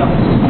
Thank you.